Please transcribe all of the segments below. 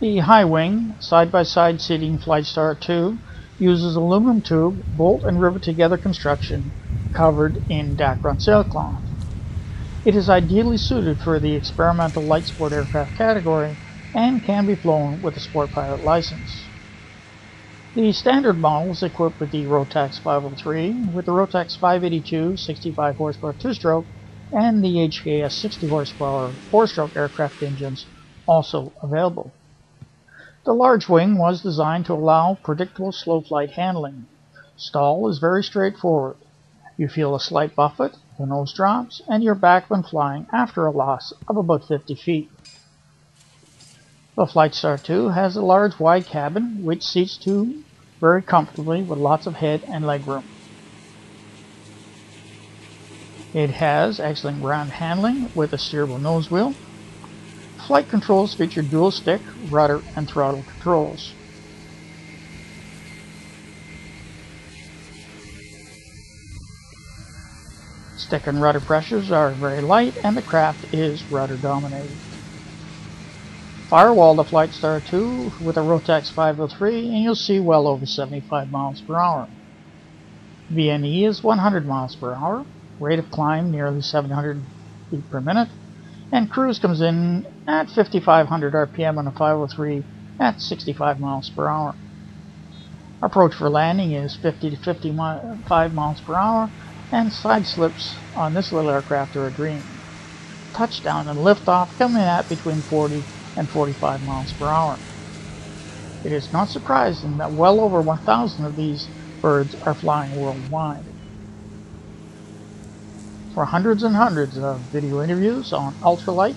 The high wing, side-by-side seating Flightstar 2 uses aluminum tube, bolt and rivet together construction covered in Dacron sailcloth. It is ideally suited for the experimental light sport aircraft category and can be flown with a sport pilot license. The standard model is equipped with the Rotax 503 with the Rotax 582 65 horsepower two-stroke and the HKS 60 horsepower four-stroke aircraft engines also available. The large wing was designed to allow predictable slow flight handling. Stall is very straightforward. You feel a slight buffet, the nose drops, and you're back when flying after a loss of about 50 feet. The Flightstar 2 has a large wide cabin which seats two very comfortably with lots of head and leg room. It has excellent ground handling with a steerable nose wheel. Flight controls feature dual stick, rudder, and throttle controls. Stick and rudder pressures are very light and the craft is rudder dominated. Firewall the Flightstar 2 with a Rotax 503 and you'll see well over 75 miles per hour. VNE is 100 miles per hour, rate of climb nearly 700 feet per minute, and cruise comes in at 5500 RPM on a 503 at 65 miles per hour. Approach for landing is 50 to 55 miles per hour, and side slips on this little aircraft are a dream. Touchdown and liftoff come in at between 40 and 45 miles per hour. It is not surprising that well over 1,000 of these birds are flying worldwide. For hundreds and hundreds of video interviews on ultralight,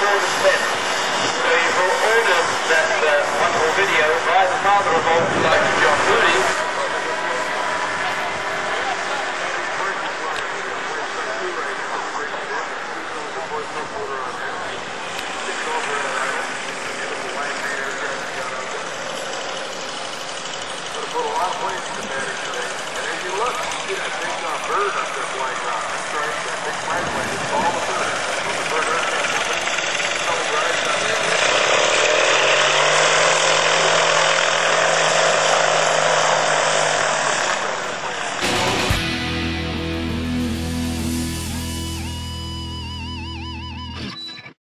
the headquarters. So you will order that uh, wonderful video by the father of ultralights, John Moody. put a lot of planes in the battery today. And as you look, you see that big uh, bird up there